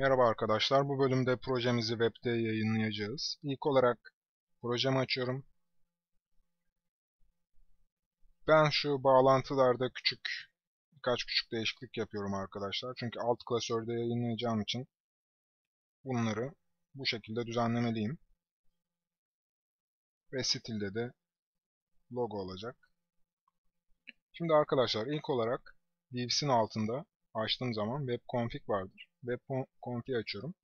Merhaba arkadaşlar. Bu bölümde projemizi webde yayınlayacağız. İlk olarak projemi açıyorum. Ben şu bağlantılarda küçük birkaç küçük değişiklik yapıyorum arkadaşlar. Çünkü alt klasörde yayınlayacağım için bunları bu şekilde düzenlemeliyim. Ve stilde de logo olacak. Şimdi arkadaşlar ilk olarak Divs'in altında açtığım zaman web config vardır. Web config açıyorum.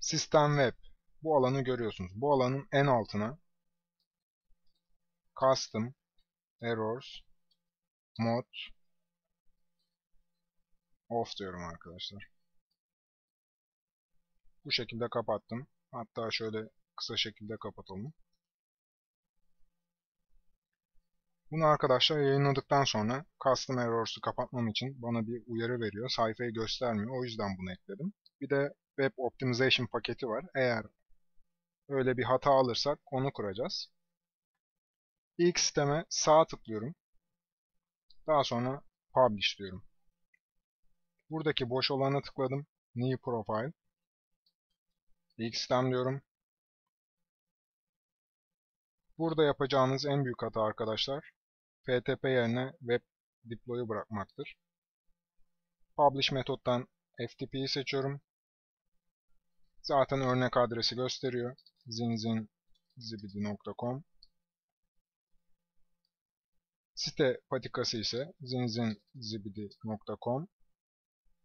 Sistem web. Bu alanı görüyorsunuz. Bu alanın en altına custom errors mod off diyorum arkadaşlar. Bu şekilde kapattım. Hatta şöyle kısa şekilde kapatalım. Bunu arkadaşlar yayınladıktan sonra Custom Errors'u kapatmam için bana bir uyarı veriyor. Sayfayı göstermiyor. O yüzden bunu ekledim. Bir de Web Optimization paketi var. Eğer öyle bir hata alırsak onu kuracağız. İlk sisteme sağ tıklıyorum. Daha sonra Publish diyorum. Buradaki boş olana tıkladım. New Profile. İlk sistem diyorum. Burada yapacağınız en büyük hata arkadaşlar FTP yerine web deploy'u bırakmaktır. Publish metottan FTP'yi seçiyorum. Zaten örnek adresi gösteriyor. zinzinzibidi.com Site patikası ise zinzinzibidi.com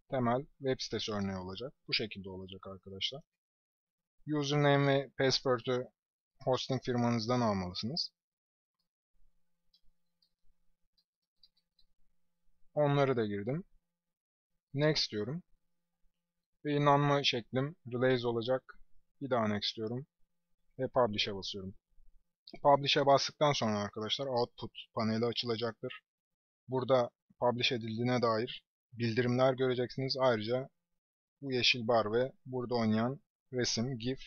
Temel web sitesi örneği olacak. Bu şekilde olacak arkadaşlar. Username ve password'ü hosting firmanızdan almalısınız. Onları da girdim. Next diyorum. Ve inanma şeklim release olacak. Bir daha next diyorum. Ve publish'e basıyorum. Publish'e bastıktan sonra arkadaşlar output paneli açılacaktır. Burada publish edildiğine dair bildirimler göreceksiniz. Ayrıca bu yeşil bar ve burada oynayan resim, GIF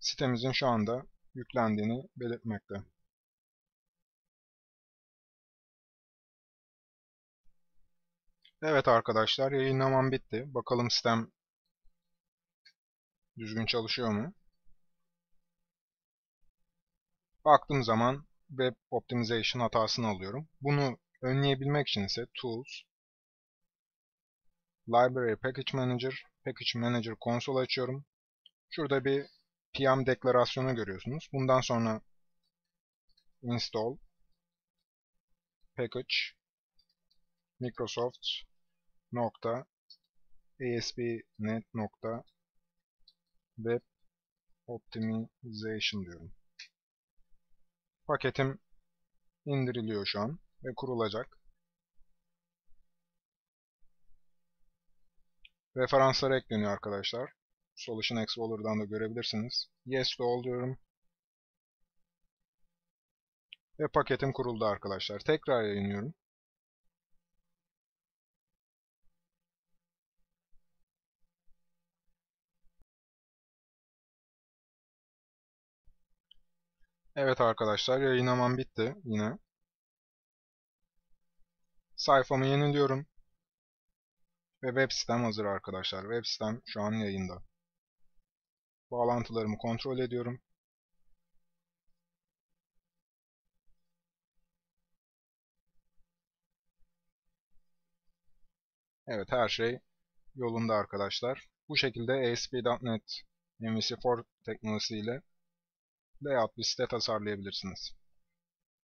sitemizin şu anda yüklendiğini belirtmekte. Evet arkadaşlar yayınlamam bitti. Bakalım sistem düzgün çalışıyor mu? Baktığım zaman Web Optimization hatasını alıyorum. Bunu önleyebilmek için ise Tools, Library Package Manager, Package Manager Console açıyorum. Şurada bir PM deklarasyonu görüyorsunuz. Bundan sonra Install, Package, Microsoft nokta ASP.NET nokta Web Optimization diyorum. Paketim indiriliyor şu an ve kurulacak. Referanslar ekleniyor arkadaşlar. Solution Explorer'dan da görebilirsiniz. Yes all diyorum. Ve paketim kuruldu arkadaşlar. Tekrar yayınlıyorum. Evet arkadaşlar yayınlamam bitti yine. Sayfamı yeniliyorum. Ve web sitem hazır arkadaşlar. Web sitem şu an yayında. Bağlantılarımı kontrol ediyorum. Evet her şey yolunda arkadaşlar. Bu şekilde ASP.NET MVC4 teknolojisiyle layout bir site tasarlayabilirsiniz.